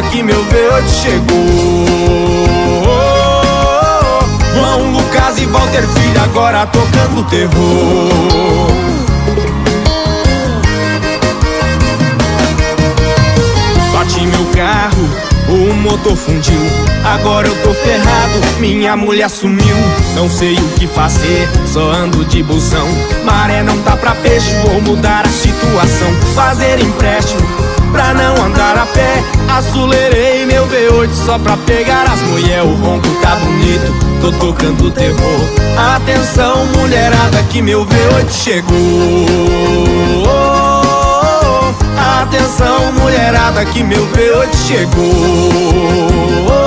que meu V8 chegou. João Lucas e Walter Filho agora tocando terror. Bati meu carro, o motor fundiu. Agora eu tô ferrado, minha mulher sumiu. Não sei o que fazer, só ando de busão. Maré não tá pra peixe, vou mudar a situação. Fazer empréstimo pra não andar a pé. Acelerei meu V8 só pra pegar as mulher. O ronco tá bonito, tô tocando terror. Atenção, mulherada, que meu V8 chegou. Atenção, mulherada, que meu V8 chegou.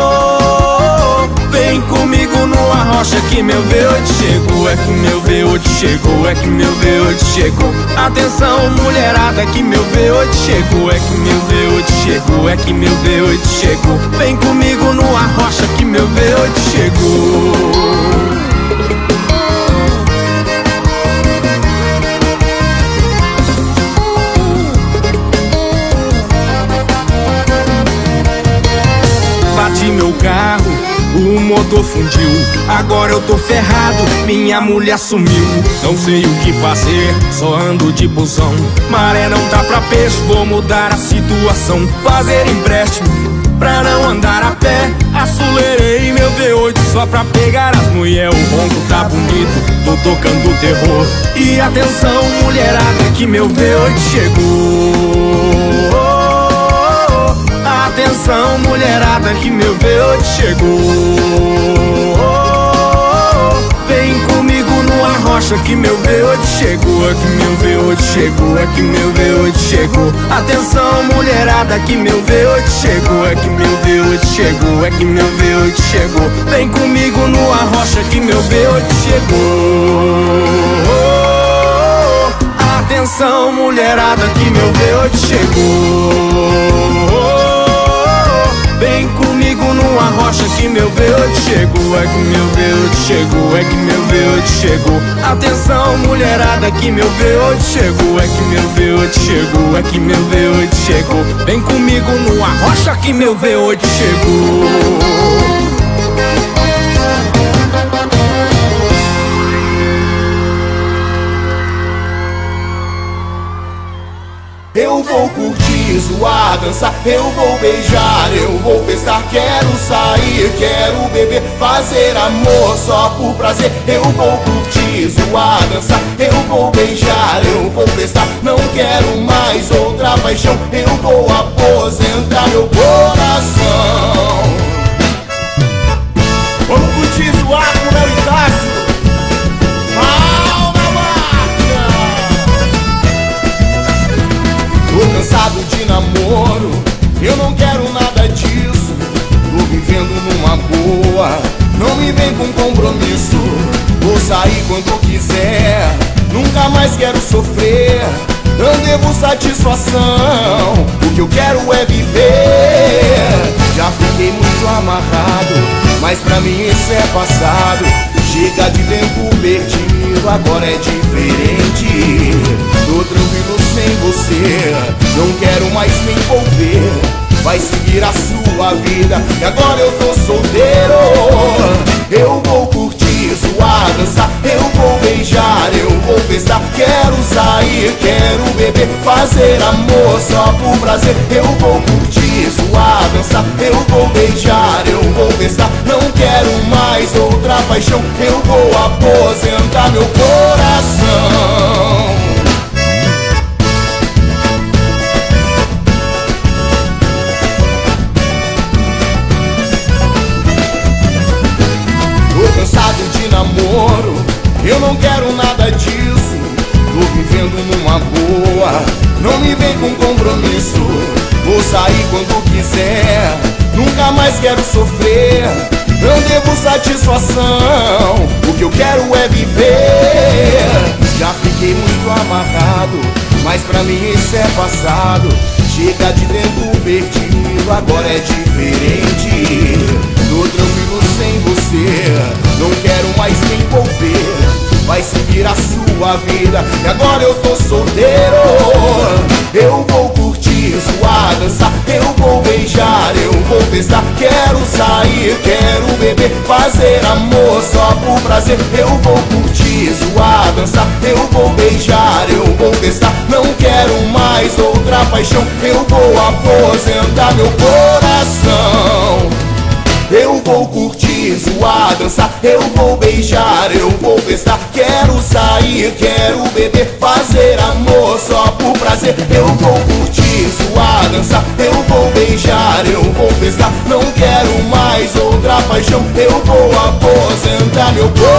Comigo numa rocha que meu V8 chegou. É que meu V8 chegou, é que meu V8 chegou. Atenção, mulherada, que meu V8 chegou. É que meu V8 chegou, é que meu V8 chegou. Vem comigo numa rocha que meu V8 chegou. Motor fundiu. Agora eu tô ferrado, minha mulher sumiu. Não sei o que fazer, só ando de busão. Maré não tá pra peixe, vou mudar a situação. Fazer empréstimo pra não andar a pé. Acelerei meu V8 só pra pegar as mulher. O ronco tá bonito, tô tocando terror. E atenção, mulherada, que meu V8 chegou. Atenção, mulherada, que meu V8 chegou. Vem comigo numa rocha que meu V8 chegou. É que meu V8 chegou, é que meu V8 chegou. Atenção, mulherada, que meu V8 chegou. É que meu V8 chegou, que meu V8 chegou. Vem comigo numa rocha que meu V8 chegou. Atenção, mulherada, que meu V8 chegou. Que meu V8 chegou É que meu V8 chegou, é que meu V8 chegou Atenção mulherada que meu V8 chegou É que meu V8 chegou, é que meu V8 chegou Vem comigo numa rocha que meu V8 chegou Eu vou curtir, zoar, dançar, eu vou beijar, eu vou festar, quero sair, quero beber, fazer amor só por prazer. Eu vou curtir, zoar, dançar, eu vou beijar, eu vou festar, não quero mais outra paixão, eu vou aposentar meu coração. De namoro, eu não quero nada disso. Tô vivendo numa boa, não me vem com compromisso. Vou sair quando quiser, nunca mais quero sofrer. Não devo satisfação, o que eu quero é viver. Já fiquei muito amarrado, mas pra mim isso é passado. Chega de tempo perdido, agora é diferente. Tranquilo sem você, não quero mais me envolver. Vai seguir a sua vida, e agora eu tô solteiro. Eu vou curtir, zoar, dançar, eu vou beijar, eu vou festar. Quero sair, quero beber, fazer amor só por prazer. Eu vou curtir, zoar, dançar, eu vou beijar, eu vou festar. Não quero mais outra paixão, eu vou aposentar meu coração. Eu não quero nada disso. Tô vivendo numa boa, não me vem com compromisso. Vou sair quando quiser, nunca mais quero sofrer. Não devo satisfação, o que eu quero é viver. Já fiquei muito amarrado, mas pra mim isso é passado. Chega de tempo perdido, agora é diferente. Tô tranquilo sem você, não quero mais me envolver. Vai seguir a sua vida, e agora eu tô solteiro. Eu vou curtir, zoar, dançar, eu vou beijar, testar. Quero sair, quero beber, fazer amor só por prazer. Eu vou curtir, zoar, dançar, eu vou beijar, eu vou testar. Não quero mais outra paixão, eu vou aposentar meu coração. Eu vou dançar, eu vou beijar, eu vou festar. Quero sair, quero beber, fazer amor só por prazer. Eu vou curtir, zoar, dançar, eu vou beijar, eu vou festar. Não quero mais outra paixão, eu vou aposentar meu coração.